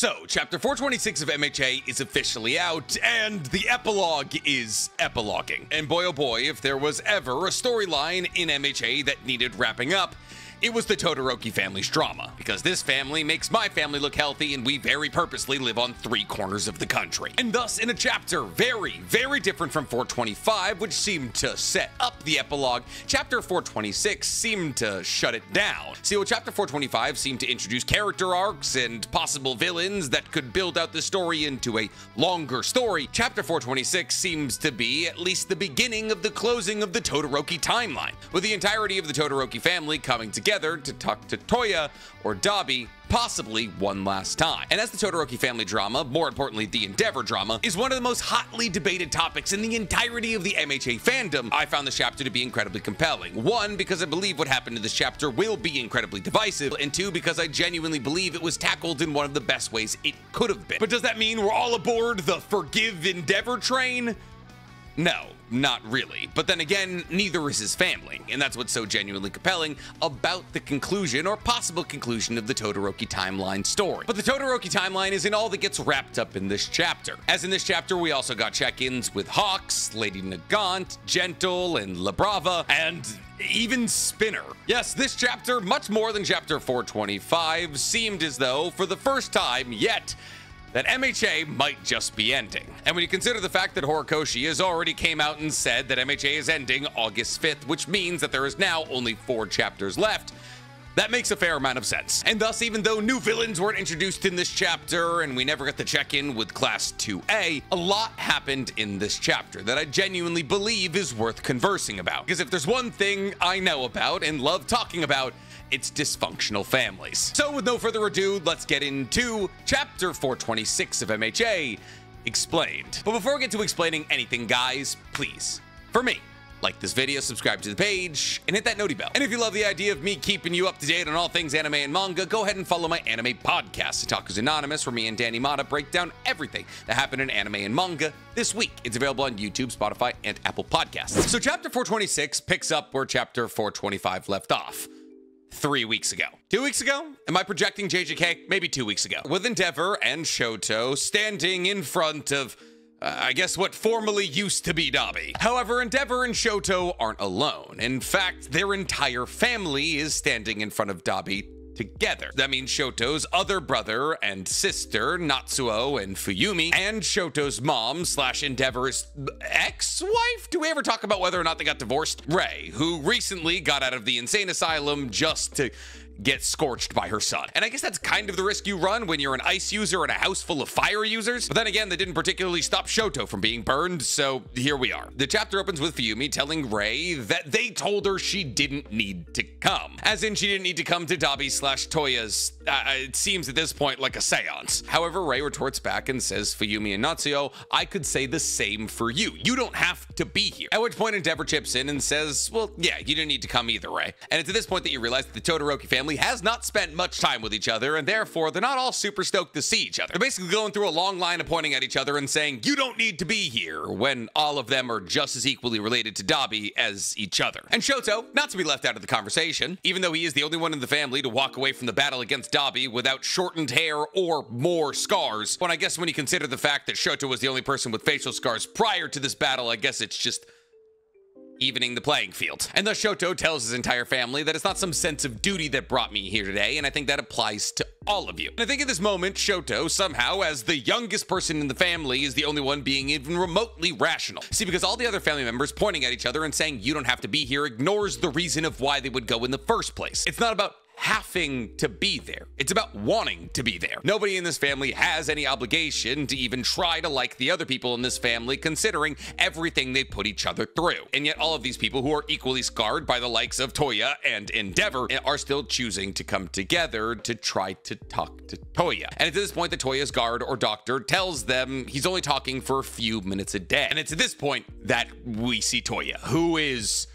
So, chapter 426 of MHA is officially out, and the epilogue is epiloguing. And boy oh boy, if there was ever a storyline in MHA that needed wrapping up, it was the Todoroki family's drama, because this family makes my family look healthy and we very purposely live on three corners of the country. And thus, in a chapter very, very different from 425, which seemed to set up the epilogue, chapter 426 seemed to shut it down. See, well, chapter 425 seemed to introduce character arcs and possible villains that could build out the story into a longer story. Chapter 426 seems to be at least the beginning of the closing of the Todoroki timeline, with the entirety of the Todoroki family coming together together to talk to Toya or Dabi possibly one last time. And as the Todoroki family drama, more importantly the Endeavor drama, is one of the most hotly debated topics in the entirety of the MHA fandom, I found this chapter to be incredibly compelling. One, because I believe what happened in this chapter will be incredibly divisive, and two, because I genuinely believe it was tackled in one of the best ways it could have been. But does that mean we're all aboard the Forgive Endeavor train? No, not really. But then again, neither is his family, and that's what's so genuinely compelling about the conclusion or possible conclusion of the Todoroki timeline story. But the Todoroki timeline isn't all that gets wrapped up in this chapter. As in this chapter, we also got check-ins with Hawks, Lady Nagant, Gentle, and La Brava, and even Spinner. Yes, this chapter, much more than chapter 425, seemed as though, for the first time yet, that MHA might just be ending. And when you consider the fact that Horikoshi has already came out and said that MHA is ending August 5th, which means that there is now only four chapters left, that makes a fair amount of sense. And thus, even though new villains weren't introduced in this chapter and we never got the check-in with Class 2A, a lot happened in this chapter that I genuinely believe is worth conversing about. Because if there's one thing I know about and love talking about, it's dysfunctional families. So with no further ado, let's get into chapter 426 of MHA, Explained. But before we get to explaining anything, guys, please, for me, like this video, subscribe to the page, and hit that noti bell. And if you love the idea of me keeping you up to date on all things anime and manga, go ahead and follow my anime podcast, Otakus Anonymous, where me and Danny Mata break down everything that happened in anime and manga this week. It's available on YouTube, Spotify, and Apple Podcasts. So chapter 426 picks up where chapter 425 left off three weeks ago. Two weeks ago? Am I projecting JJK? Maybe two weeks ago. With Endeavor and Shoto standing in front of uh, I guess what formerly used to be Dabi. However, Endeavor and Shoto aren't alone. In fact, their entire family is standing in front of Dabi together. That means Shoto's other brother and sister, Natsuo and Fuyumi, and Shoto's mom slash Endeavor's ex-wife? Do we ever talk about whether or not they got divorced? Rei, who recently got out of the insane asylum just to get scorched by her son. And I guess that's kind of the risk you run when you're an ice user in a house full of fire users. But then again, they didn't particularly stop Shoto from being burned, so here we are. The chapter opens with Fuyumi telling Rei that they told her she didn't need to come. As in, she didn't need to come to Dabi slash Toya's, uh, it seems at this point like a seance. However, Rei retorts back and says, Fuyumi and Natsuo, I could say the same for you. You don't have to be here. At which point Endeavor chips in and says, well, yeah, you didn't need to come either, Rei. And it's at this point that you realize that the Todoroki family family has not spent much time with each other, and therefore they're not all super stoked to see each other. They're basically going through a long line of pointing at each other and saying, you don't need to be here, when all of them are just as equally related to Dabi as each other. And Shoto, not to be left out of the conversation, even though he is the only one in the family to walk away from the battle against Dabi without shortened hair or more scars, when I guess when you consider the fact that Shoto was the only person with facial scars prior to this battle, I guess it's just evening the playing field. And thus Shoto tells his entire family that it's not some sense of duty that brought me here today, and I think that applies to all of you. And I think at this moment, Shoto, somehow, as the youngest person in the family, is the only one being even remotely rational. See, because all the other family members pointing at each other and saying, you don't have to be here, ignores the reason of why they would go in the first place. It's not about having to be there. It's about wanting to be there. Nobody in this family has any obligation to even try to like the other people in this family, considering everything they put each other through. And yet, all of these people who are equally scarred by the likes of Toya and Endeavor are still choosing to come together to try to talk to Toya. And at this point the Toya's guard or doctor tells them he's only talking for a few minutes a day. And it's at this point that we see Toya, who is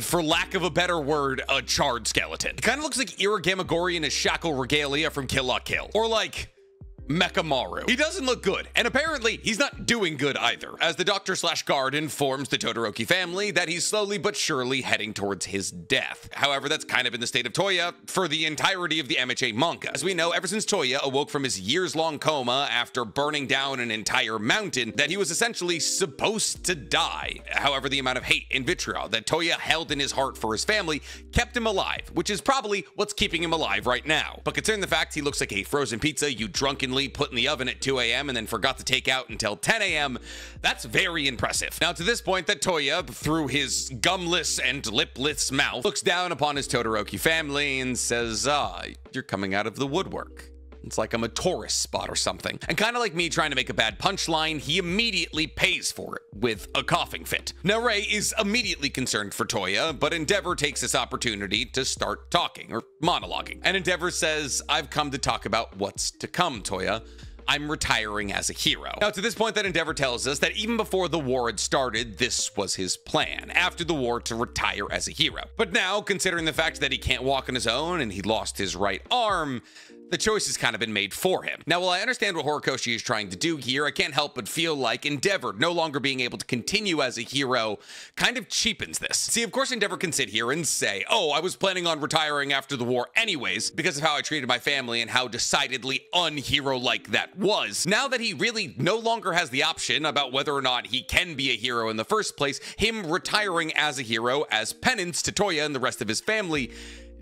for lack of a better word, a charred skeleton. It kind of looks like Ira Gamagori his shackle regalia from Kill La Kill. Or like Mechamaru. He doesn't look good, and apparently he's not doing good either, as the doctor slash guard informs the Todoroki family that he's slowly but surely heading towards his death. However, that's kind of been the state of Toya for the entirety of the MHA manga. As we know, ever since Toya awoke from his years-long coma after burning down an entire mountain, that he was essentially supposed to die. However, the amount of hate and vitriol that Toya held in his heart for his family kept him alive, which is probably what's keeping him alive right now. But considering the fact he looks like a frozen pizza you drunkenly put in the oven at 2 a.m. and then forgot to take out until 10 a.m., that's very impressive. Now, to this point, that Toya, through his gumless and lipless mouth, looks down upon his Todoroki family and says, Ah, you're coming out of the woodwork. It's like I'm a tourist spot or something. And kind of like me trying to make a bad punchline, he immediately pays for it with a coughing fit. Now, Rei is immediately concerned for Toya, but Endeavor takes this opportunity to start talking or monologuing. And Endeavor says, I've come to talk about what's to come, Toya. I'm retiring as a hero. Now, to this point, that Endeavor tells us that even before the war had started, this was his plan, after the war to retire as a hero. But now, considering the fact that he can't walk on his own and he lost his right arm, the choice has kind of been made for him. Now, while I understand what Horikoshi is trying to do here, I can't help but feel like Endeavor no longer being able to continue as a hero kind of cheapens this. See, of course, Endeavor can sit here and say, oh, I was planning on retiring after the war anyways because of how I treated my family and how decidedly unhero-like that was. Now that he really no longer has the option about whether or not he can be a hero in the first place, him retiring as a hero as penance to Toya and the rest of his family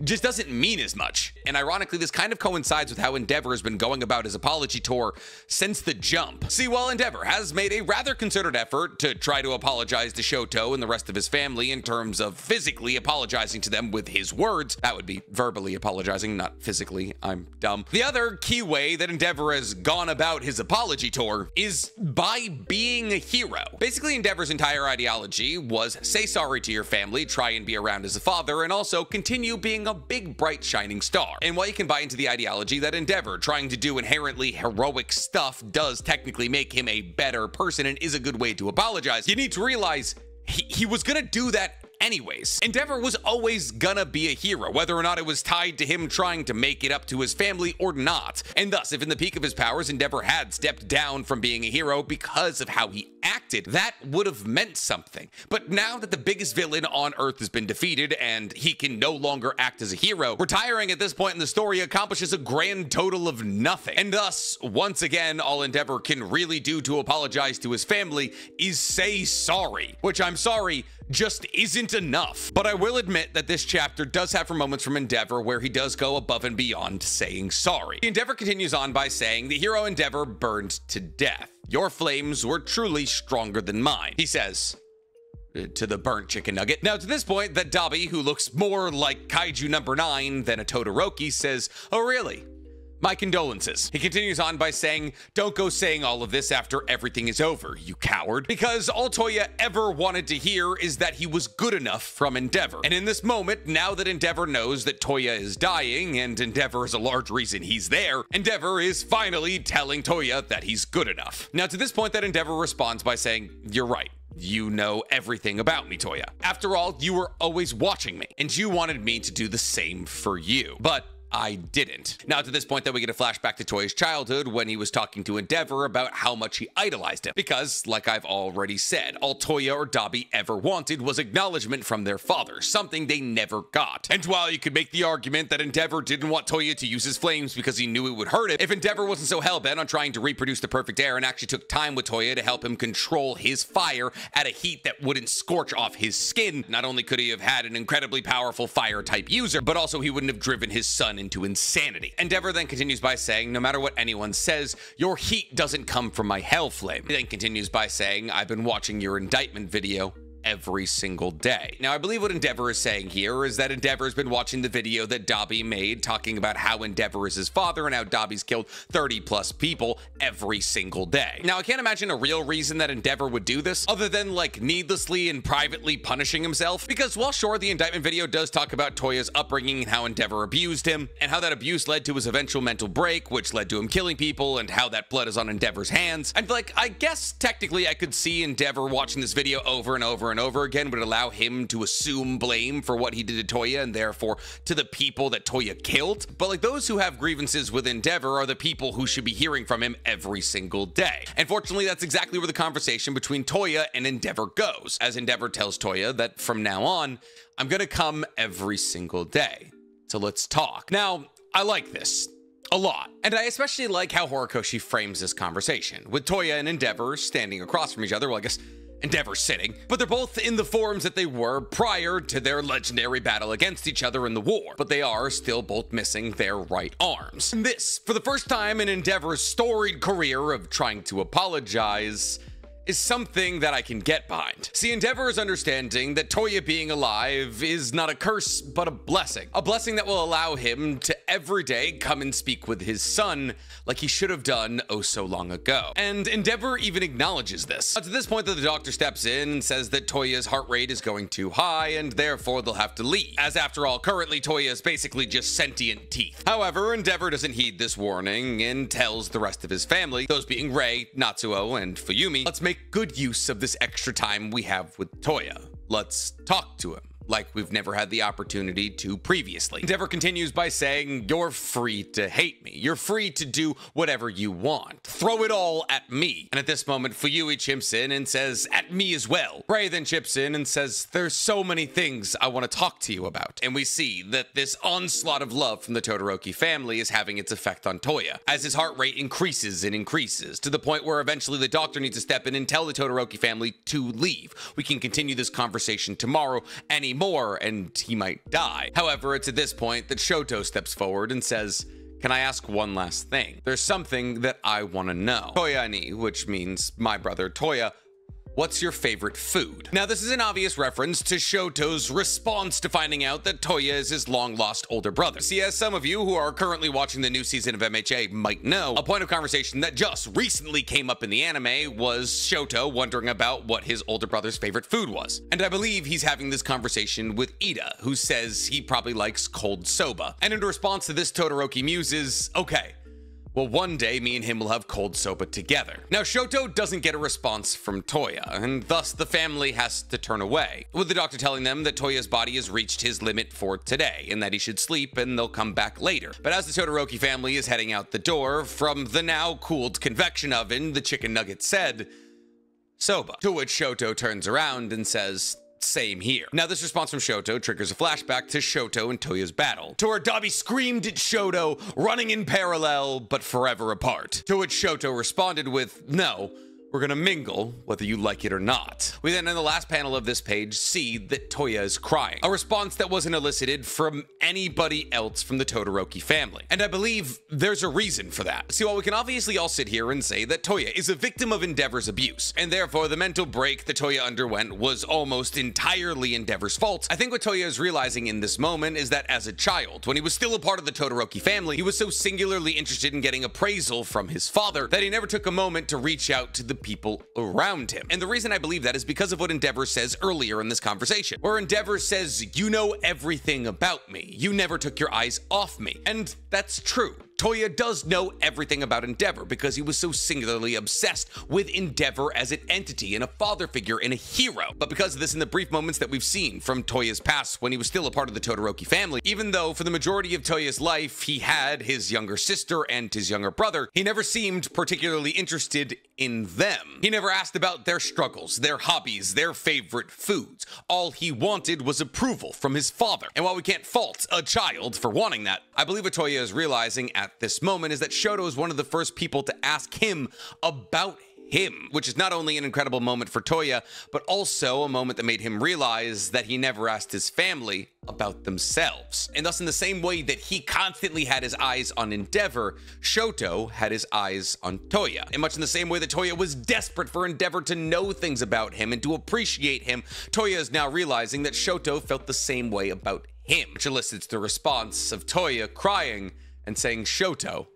just doesn't mean as much. And ironically, this kind of coincides with how Endeavor has been going about his apology tour since the jump. See, while Endeavor has made a rather concerted effort to try to apologize to Shoto and the rest of his family in terms of physically apologizing to them with his words, that would be verbally apologizing, not physically. I'm dumb. The other key way that Endeavor has gone about his apology tour is by being a hero. Basically, Endeavor's entire ideology was say sorry to your family, try and be around as a father, and also continue being a big, bright, shining star. And while you can buy into the ideology that Endeavor trying to do inherently heroic stuff does technically make him a better person and is a good way to apologize, you need to realize he, he was gonna do that anyways. Endeavor was always gonna be a hero, whether or not it was tied to him trying to make it up to his family or not. And thus, if in the peak of his powers, Endeavor had stepped down from being a hero because of how he acted, that would have meant something. But now that the biggest villain on Earth has been defeated and he can no longer act as a hero, retiring at this point in the story accomplishes a grand total of nothing. And thus, once again, all Endeavor can really do to apologize to his family is say sorry, which I'm sorry, just isn't enough. But I will admit that this chapter does have moments from Endeavor where he does go above and beyond saying sorry. Endeavor continues on by saying the hero Endeavor burned to death. Your flames were truly stronger than mine. He says, uh, to the burnt chicken nugget. Now, to this point, that Dabi, who looks more like Kaiju number 9 than a Todoroki, says, Oh, really? My condolences. He continues on by saying, Don't go saying all of this after everything is over, you coward. Because all Toya ever wanted to hear is that he was good enough from Endeavor. And in this moment, now that Endeavor knows that Toya is dying, and Endeavor is a large reason he's there, Endeavor is finally telling Toya that he's good enough. Now, to this point, that Endeavor responds by saying, You're right. You know everything about me, Toya. After all, you were always watching me, and you wanted me to do the same for you. But I didn't. Now, to this point, then we get a flashback to Toya's childhood when he was talking to Endeavor about how much he idolized him. Because, like I've already said, all Toya or Dabi ever wanted was acknowledgement from their father, something they never got. And while you could make the argument that Endeavor didn't want Toya to use his flames because he knew it would hurt him, if Endeavor wasn't so hell-bent on trying to reproduce the perfect heir and actually took time with Toya to help him control his fire at a heat that wouldn't scorch off his skin, not only could he have had an incredibly powerful fire-type user, but also he wouldn't have driven his son into insanity. Endeavor then continues by saying, no matter what anyone says, your heat doesn't come from my hell flame. He then continues by saying, I've been watching your indictment video every single day. Now, I believe what Endeavor is saying here is that Endeavor's been watching the video that Dabi made talking about how Endeavor is his father and how Dabi's killed 30 plus people every single day. Now, I can't imagine a real reason that Endeavor would do this other than like needlessly and privately punishing himself because while sure, the indictment video does talk about Toya's upbringing and how Endeavor abused him and how that abuse led to his eventual mental break, which led to him killing people and how that blood is on Endeavor's hands. And like, I guess technically I could see Endeavor watching this video over and over over and over again would allow him to assume blame for what he did to Toya and therefore to the people that Toya killed. But like those who have grievances with Endeavor are the people who should be hearing from him every single day. And fortunately, that's exactly where the conversation between Toya and Endeavor goes, as Endeavor tells Toya that from now on, I'm gonna come every single day. So let's talk. Now, I like this a lot. And I especially like how Horikoshi frames this conversation, with Toya and Endeavor standing across from each other. Well, I guess Endeavor sitting, but they're both in the forms that they were prior to their legendary battle against each other in the war, but they are still both missing their right arms. And this, for the first time in Endeavor's storied career of trying to apologize, is something that I can get behind. See, Endeavor is understanding that Toya being alive is not a curse, but a blessing. A blessing that will allow him to every day come and speak with his son like he should have done oh so long ago. And Endeavor even acknowledges this. To this point that the doctor steps in and says that Toya's heart rate is going too high and therefore they'll have to leave. As after all, currently Toya is basically just sentient teeth. However, Endeavor doesn't heed this warning and tells the rest of his family, those being Rei, Natsuo, and Fuyumi, let's make make good use of this extra time we have with Toya. Let's talk to him like we've never had the opportunity to previously. Endeavor continues by saying, You're free to hate me. You're free to do whatever you want. Throw it all at me. And at this moment, Fuyumi chips in and says, At me as well. Rei then chips in and says, There's so many things I want to talk to you about. And we see that this onslaught of love from the Todoroki family is having its effect on Toya, as his heart rate increases and increases to the point where eventually the doctor needs to step in and tell the Todoroki family to leave. We can continue this conversation tomorrow any more and he might die. However, it's at this point that Shoto steps forward and says, can I ask one last thing? There's something that I want to know. Toya ni, which means my brother Toya, What's your favorite food? Now, this is an obvious reference to Shoto's response to finding out that Toya is his long lost older brother. See, as some of you who are currently watching the new season of MHA might know, a point of conversation that just recently came up in the anime was Shoto wondering about what his older brother's favorite food was. And I believe he's having this conversation with Ida, who says he probably likes cold soba. And in response to this, Todoroki muses, okay, well, one day me and him will have cold soba together. Now, Shoto doesn't get a response from Toya, and thus the family has to turn away, with the doctor telling them that Toya's body has reached his limit for today, and that he should sleep and they'll come back later. But as the Todoroki family is heading out the door, from the now cooled convection oven, the chicken nugget said, Soba. To which Shoto turns around and says, same here. Now, this response from Shoto triggers a flashback to Shoto and Toya's battle, to where Dabi screamed at Shoto, running in parallel, but forever apart. To which Shoto responded with, no, we're gonna mingle, whether you like it or not. We then, in the last panel of this page, see that Toya is crying, a response that wasn't elicited from anybody else from the Todoroki family. And I believe there's a reason for that. See, while we can obviously all sit here and say that Toya is a victim of Endeavor's abuse, and therefore the mental break that Toya underwent was almost entirely Endeavor's fault, I think what Toya is realizing in this moment is that as a child, when he was still a part of the Todoroki family, he was so singularly interested in getting appraisal from his father that he never took a moment to reach out to the people around him. And the reason I believe that is because of what Endeavor says earlier in this conversation, where Endeavor says, You know everything about me. You never took your eyes off me. And that's true. Toya does know everything about Endeavor because he was so singularly obsessed with Endeavor as an entity and a father figure and a hero. But because of this in the brief moments that we've seen from Toya's past when he was still a part of the Todoroki family, even though for the majority of Toya's life he had his younger sister and his younger brother, he never seemed particularly interested in them. He never asked about their struggles, their hobbies, their favorite foods. All he wanted was approval from his father. And while we can't fault a child for wanting that, I believe what Toya is realizing at at this moment is that Shoto is one of the first people to ask him about him, which is not only an incredible moment for Toya, but also a moment that made him realize that he never asked his family about themselves. And thus, in the same way that he constantly had his eyes on Endeavor, Shoto had his eyes on Toya. And much in the same way that Toya was desperate for Endeavor to know things about him and to appreciate him, Toya is now realizing that Shoto felt the same way about him, which elicits the response of Toya crying, and saying Shoto,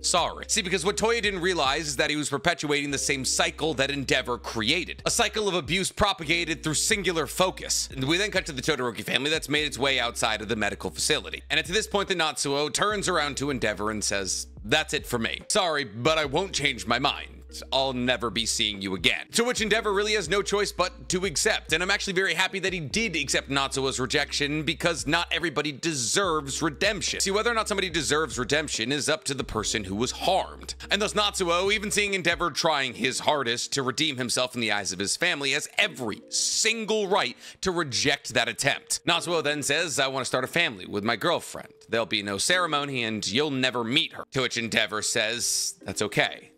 sorry. See, because what Toya didn't realize is that he was perpetuating the same cycle that Endeavor created. A cycle of abuse propagated through singular focus. And we then cut to the Todoroki family that's made its way outside of the medical facility. And at this point, the Natsuo turns around to Endeavor and says, That's it for me. Sorry, but I won't change my mind. I'll never be seeing you again. To which Endeavor really has no choice but to accept. And I'm actually very happy that he did accept Natsuo's rejection because not everybody deserves redemption. See, whether or not somebody deserves redemption is up to the person who was harmed. And thus Natsuo, even seeing Endeavor trying his hardest to redeem himself in the eyes of his family, has every single right to reject that attempt. Natsuo then says, I want to start a family with my girlfriend. There'll be no ceremony and you'll never meet her. To which Endeavor says, that's okay.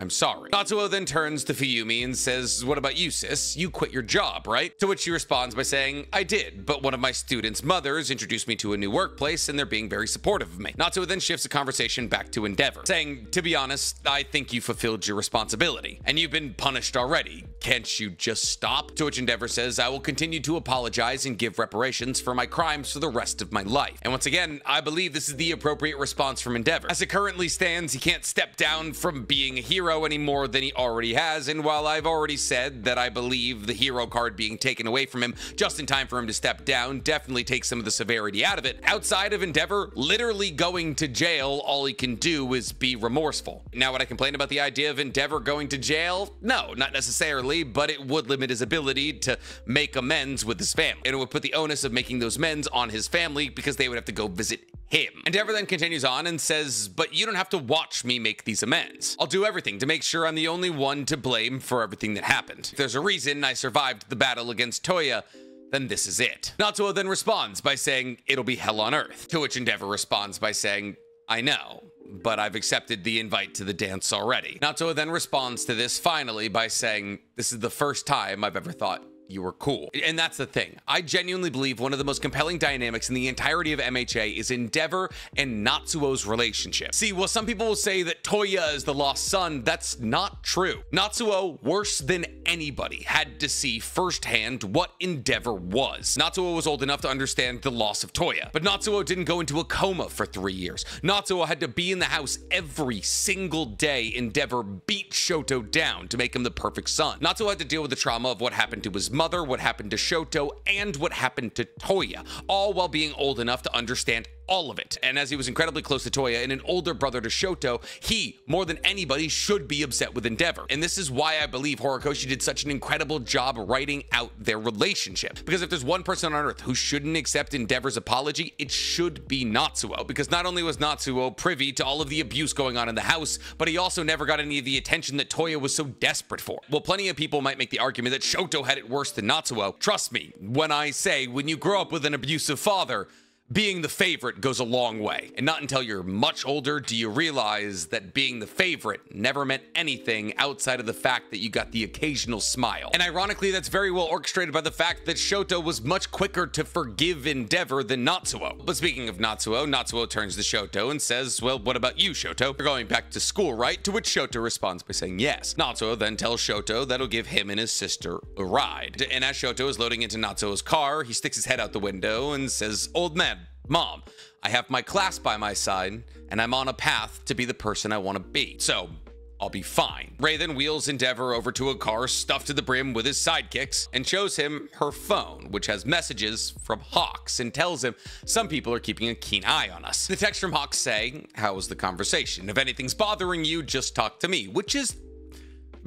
I'm sorry. Natsuo then turns to Fuyumi and says, What about you, sis? You quit your job, right? To which she responds by saying, I did, but one of my students' mothers introduced me to a new workplace and they're being very supportive of me. Natsuo then shifts the conversation back to Endeavor, saying, To be honest, I think you fulfilled your responsibility and you've been punished already. Can't you just stop? To which Endeavor says, I will continue to apologize and give reparations for my crimes for the rest of my life. And once again, I believe this is the appropriate response from Endeavor. As it currently stands, he can't step down from being a hero hero any more than he already has. And while I've already said that I believe the hero card being taken away from him just in time for him to step down definitely takes some of the severity out of it, outside of Endeavor literally going to jail, all he can do is be remorseful. Now, would I complain about the idea of Endeavor going to jail? No, not necessarily, but it would limit his ability to make amends with his family. And it would put the onus of making those amends on his family because they would have to go visit him. And Endeavor then continues on and says, But you don't have to watch me make these amends. I'll do everything to make sure I'm the only one to blame for everything that happened. If there's a reason I survived the battle against Toya, then this is it. Natsuo then responds by saying, It'll be hell on earth. To which Endeavor responds by saying, I know, but I've accepted the invite to the dance already. Natsuo then responds to this finally by saying, This is the first time I've ever thought you were cool. And that's the thing. I genuinely believe one of the most compelling dynamics in the entirety of MHA is Endeavor and Natsuo's relationship. See, while some people will say that Toya is the lost son, that's not true. Natsuo, worse than anybody, had to see firsthand what Endeavor was. Natsuo was old enough to understand the loss of Toya, but Natsuo didn't go into a coma for three years. Natsuo had to be in the house every single day Endeavor beat Shoto down to make him the perfect son. Natsuo had to deal with the trauma of what happened to his mother, what happened to Shoto, and what happened to Toya, all while being old enough to understand all of it. And as he was incredibly close to Toya and an older brother to Shoto, he, more than anybody, should be upset with Endeavor. And this is why I believe Horikoshi did such an incredible job writing out their relationship. Because if there's one person on Earth who shouldn't accept Endeavor's apology, it should be Natsuo. Because not only was Natsuo privy to all of the abuse going on in the house, but he also never got any of the attention that Toya was so desperate for. Well, plenty of people might make the argument that Shoto had it worse than Natsuo. Trust me when I say when you grow up with an abusive father, being the favorite goes a long way. And not until you're much older do you realize that being the favorite never meant anything outside of the fact that you got the occasional smile. And ironically, that's very well orchestrated by the fact that Shoto was much quicker to forgive Endeavor than Natsuo. But speaking of Natsuo, Natsuo turns to Shoto and says, Well, what about you, Shoto? You're going back to school, right? To which Shoto responds by saying yes. Natsuo then tells Shoto that'll give him and his sister a ride. And as Shoto is loading into Natsuo's car, he sticks his head out the window and says, Old man, Mom, I have my class by my side, and I'm on a path to be the person I want to be. So, I'll be fine. Rei then wheels Endeavor over to a car stuffed to the brim with his sidekicks and shows him her phone, which has messages from Hawks and tells him some people are keeping a keen eye on us. The text from Hawks say, How was the conversation? If anything's bothering you, just talk to me, which is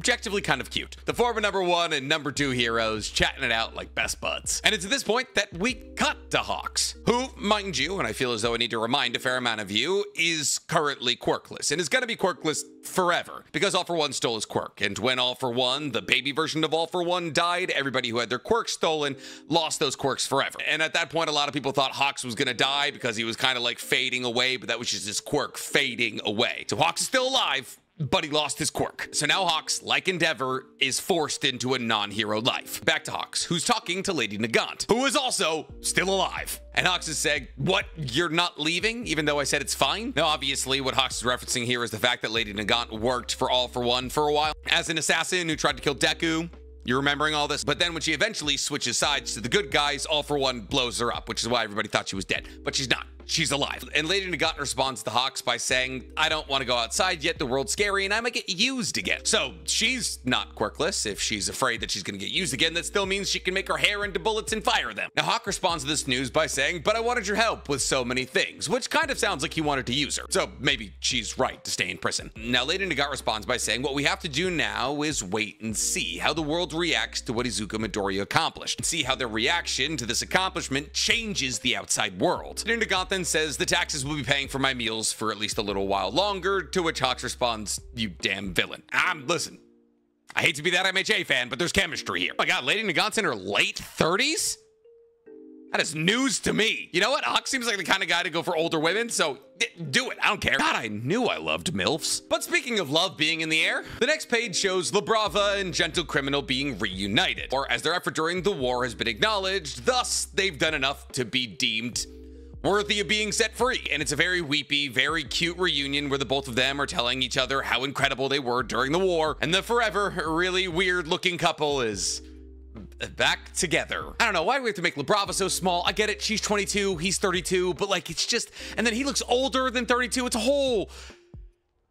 objectively kind of cute. The former number one and number two heroes chatting it out like best buds. And it's at this point that we cut to Hawks, who, mind you, and I feel as though I need to remind a fair amount of you, is currently quirkless and is going to be quirkless forever because All for One stole his quirk. And when All for One, the baby version of All for One, died, everybody who had their quirks stolen lost those quirks forever. And at that point, a lot of people thought Hawks was going to die because he was kind of like fading away, but that was just his quirk fading away. So Hawks is still alive, but he lost his quirk. So now Hawks, like Endeavor, is forced into a non-hero life. Back to Hawks, who's talking to Lady Nagant, who is also still alive. And Hawks is saying, what, you're not leaving, even though I said it's fine? Now, obviously, what Hawks is referencing here is the fact that Lady Nagant worked for All For One for a while as an assassin who tried to kill Deku, you're remembering all this? But then when she eventually switches sides to the good guys, All For One blows her up, which is why everybody thought she was dead. But she's not she's alive. And Lady Nagant responds to Hawks by saying, I don't want to go outside yet, the world's scary, and I might get used again. So she's not quirkless. If she's afraid that she's going to get used again, that still means she can make her hair into bullets and fire them. Now, Hawk responds to this news by saying, But I wanted your help with so many things, which kind of sounds like he wanted to use her. So maybe she's right to stay in prison. Now, Lady Nagant responds by saying, What we have to do now is wait and see how the world reacts to what Izuku Midoriya accomplished, and see how their reaction to this accomplishment changes the outside world. Lady Nagant says, The taxes will be paying for my meals for at least a little while longer, to which Hawks responds, You damn villain. I'm, listen, I hate to be that MHA fan, but there's chemistry here. Oh my god, Lady Nagant's in her late 30s? That is news to me. You know what? Hawk seems like the kind of guy to go for older women, so do it. I don't care. God, I knew I loved MILFs. But speaking of love being in the air, the next page shows La Brava and Gentle Criminal being reunited, or as their effort during the war has been acknowledged, thus they've done enough to be deemed worthy of being set free. And it's a very weepy, very cute reunion where the both of them are telling each other how incredible they were during the war. And the forever really weird looking couple is back together. I don't know why do we have to make La Brava so small. I get it. She's 22, he's 32, but like it's just, and then he looks older than 32. It's a whole,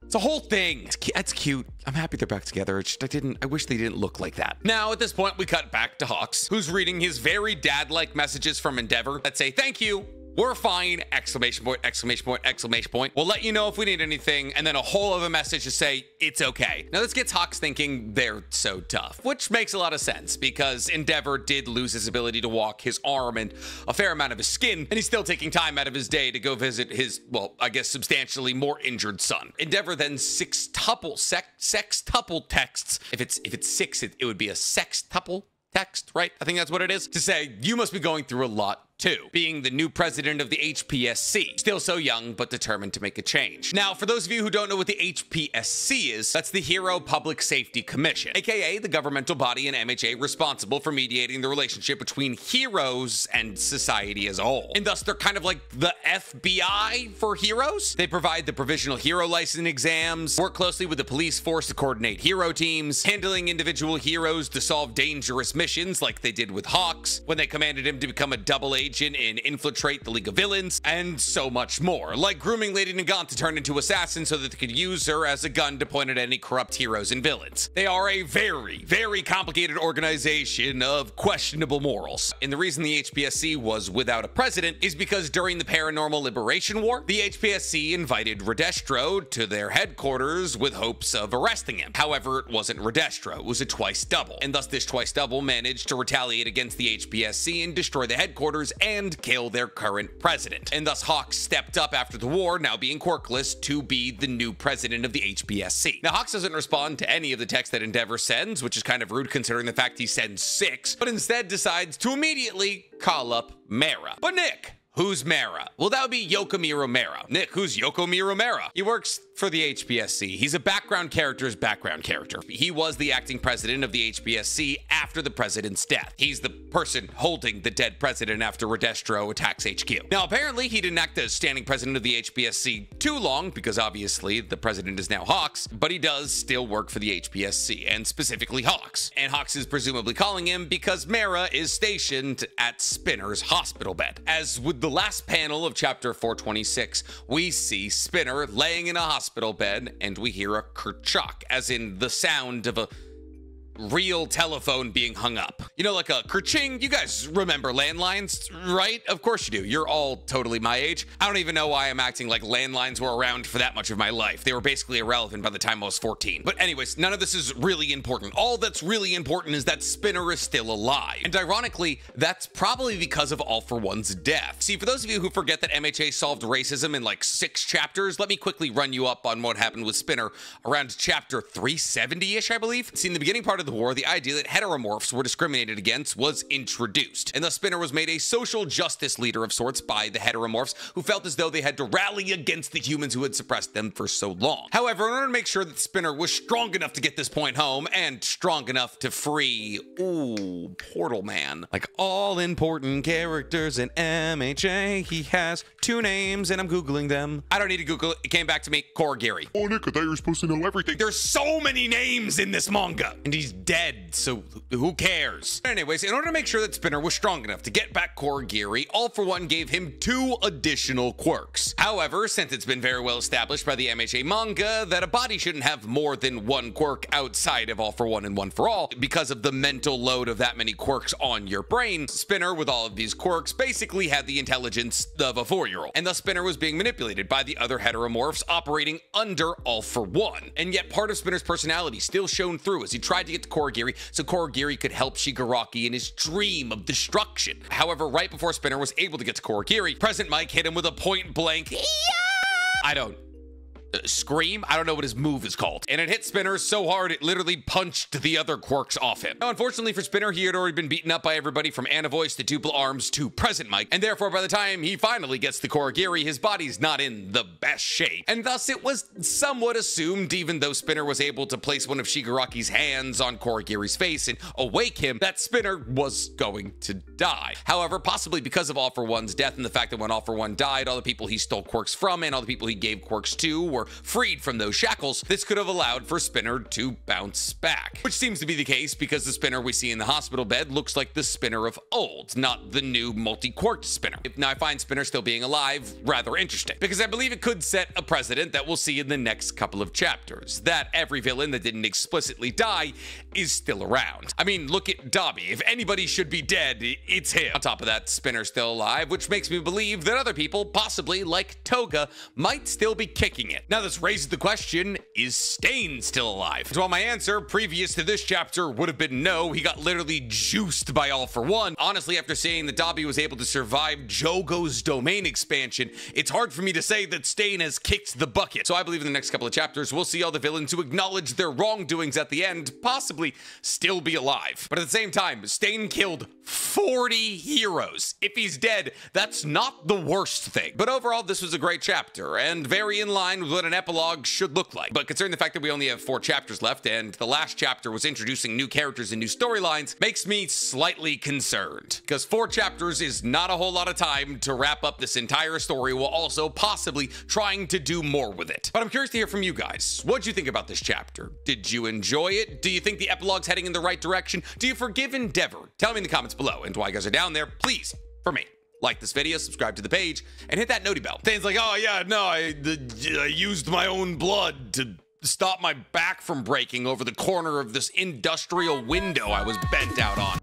it's a whole thing. It's, it's cute. I'm happy they're back together. Just, I didn't, I wish they didn't look like that. Now, at this point, we cut back to Hawks, who's reading his very dad-like messages from Endeavor that say, thank you, we're fine, exclamation point, exclamation point, exclamation point. We'll let you know if we need anything, and then a whole other message to say, it's okay. Now this gets Hawks thinking they're so tough, which makes a lot of sense because Endeavor did lose his ability to walk, his arm, and a fair amount of his skin, and he's still taking time out of his day to go visit his, well, I guess substantially more injured son. Endeavor then sextuple, sec, sextuple texts. If it's, if it's six, it, it would be a sextuple text, right? I think that's what it is. To say, you must be going through a lot too, being the new president of the HPSC. Still so young, but determined to make a change. Now, for those of you who don't know what the HPSC is, that's the Hero Public Safety Commission, aka the governmental body in MHA responsible for mediating the relationship between heroes and society as a whole. And thus, they're kind of like the FBI for heroes. They provide the provisional hero license exams, work closely with the police force to coordinate hero teams, handling individual heroes to solve dangerous missions like they did with Hawks when they commanded him to become a double agent agent in Infiltrate the League of Villains, and so much more, like grooming Lady Nagant to turn into assassin so that they could use her as a gun to point at any corrupt heroes and villains. They are a very, very complicated organization of questionable morals. And the reason the HPSC was without a president is because during the Paranormal Liberation War, the HPSC invited Redestro to their headquarters with hopes of arresting him. However, it wasn't Redestro, it was a twice double, and thus this twice double managed to retaliate against the HPSC and destroy the headquarters and kill their current president. And thus Hawks stepped up after the war, now being quirkless, to be the new president of the HPSC. Now Hawks doesn't respond to any of the texts that Endeavor sends, which is kind of rude considering the fact he sends six, but instead decides to immediately call up Mera. But Nick, Who's Mera? Well, that would be Yokumiru Mera. Nick, who's Yokumiru Mera? He works for the HPSC. He's a background character's background character. He was the acting president of the HPSC after the president's death. He's the person holding the dead president after Redestro attacks HQ. Now, apparently, he didn't act as standing president of the HPSC too long because obviously the president is now Hawks, but he does still work for the HPSC and specifically Hawks. And Hawks is presumably calling him because Mera is stationed at Spinner's hospital bed. As with the last panel of chapter 426, we see Spinner laying in a hospital bed and we hear a kerchok, as in the sound of a real telephone being hung up. You know, like a kerching. You guys remember landlines, right? Of course you do. You're all totally my age. I don't even know why I'm acting like landlines were around for that much of my life. They were basically irrelevant by the time I was 14. But anyways, none of this is really important. All that's really important is that Spinner is still alive. And ironically, that's probably because of All for One's death. See, for those of you who forget that MHA solved racism in like six chapters, let me quickly run you up on what happened with Spinner around chapter 370-ish, I believe. See, in the beginning part of the war, the idea that heteromorphs were discriminated against was introduced, and thus Spinner was made a social justice leader of sorts by the heteromorphs who felt as though they had to rally against the humans who had suppressed them for so long. However, in order to make sure that Spinner was strong enough to get this point home and strong enough to free, ooh, Portal Man, like all important characters in MHA, he has two names, and I'm Googling them. I don't need to Google it. It came back to me, Kurogiri. Oh, Nick, I thought you were supposed to know everything. There's so many names in this manga, and he's he's dead, so who cares? Anyways, in order to make sure that Spinner was strong enough to get back Kurogiri, All for One gave him two additional quirks. However, since it's been very well established by the MHA manga that a body shouldn't have more than one quirk outside of All for One and One for All, because of the mental load of that many quirks on your brain, Spinner, with all of these quirks, basically had the intelligence of a four-year-old. And thus Spinner was being manipulated by the other heteromorphs operating under All for One. And yet part of Spinner's personality still shone through as he tried to get to Kurogiri so Kurogiri could help Shigaraki in his dream of destruction. However, right before Spinner was able to get to Kurogiri, Present Mike hit him with a point blank, yeah! I don't Uh, scream. I don't know what his move is called. And it hit Spinner so hard it literally punched the other quirks off him. Now, unfortunately for Spinner, he had already been beaten up by everybody from Anavoice to Duple Arms to Present Mike, and therefore by the time he finally gets to Kurogiri, his body's not in the best shape. And thus it was somewhat assumed, even though Spinner was able to place one of Shigaraki's hands on Kurogiri's face and awake him, that Spinner was going to die. However, possibly because of All For One's death and the fact that when All For One died, all the people he stole quirks from and all the people he gave quirks to were freed from those shackles, this could have allowed for Spinner to bounce back. Which seems to be the case because the Spinner we see in the hospital bed looks like the Spinner of old, not the new multi-quirked Spinner. Now I find Spinner still being alive rather interesting because I believe it could set a precedent that we'll see in the next couple of chapters, that every villain that didn't explicitly die is still around. I mean, look at Dabi. If anybody should be dead, it's him. On top of that, Spinner's still alive, which makes me believe that other people, possibly like Toga, might still be kicking it. Now this raises the question, is Stain still alive? So while my answer previous to this chapter would have been no, he got literally juiced by All For One. Honestly, after seeing that Dabi was able to survive Jogo's domain expansion, it's hard for me to say that Stain has kicked the bucket. So I believe in the next couple of chapters, we'll see all the villains who acknowledge their wrongdoings at the end possibly still be alive. But at the same time, Stain killed 40 heroes. If he's dead, that's not the worst thing. But overall, this was a great chapter and very in line with what an epilogue should look like. But considering the fact that we only have four chapters left and the last chapter was introducing new characters and new storylines, makes me slightly concerned. Because four chapters is not a whole lot of time to wrap up this entire story while also possibly trying to do more with it. But I'm curious to hear from you guys. What'd you think about this chapter? Did you enjoy it? Do you think the epilogue's heading in the right direction? Do you forgive Endeavor? Tell me in the comments below. And while you guys are down there, please, for me, like this video, subscribe to the page, and hit that noti bell. Things like, oh yeah, no, I, the, I used my own blood to stop my back from breaking over the corner of this industrial window I was bent out on.